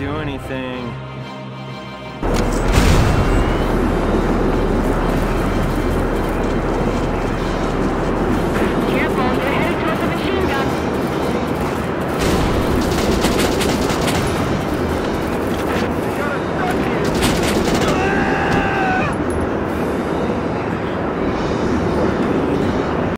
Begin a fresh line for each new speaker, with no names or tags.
do anything.